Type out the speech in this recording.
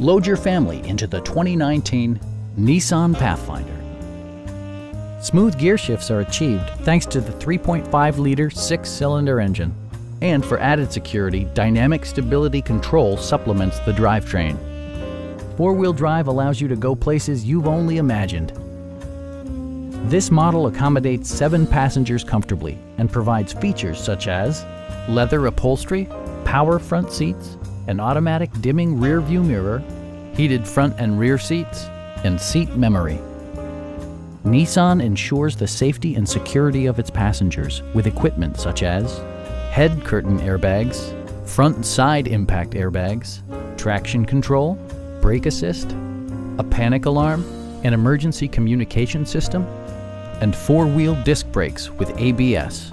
Load your family into the 2019 Nissan Pathfinder. Smooth gear shifts are achieved thanks to the 3.5-liter six-cylinder engine. And for added security, Dynamic Stability Control supplements the drivetrain. Four-wheel drive allows you to go places you've only imagined. This model accommodates seven passengers comfortably and provides features such as leather upholstery, power front seats, an automatic dimming rear view mirror, heated front and rear seats, and seat memory. Nissan ensures the safety and security of its passengers with equipment such as head curtain airbags, front and side impact airbags, traction control, brake assist, a panic alarm, an emergency communication system, and four-wheel disc brakes with ABS.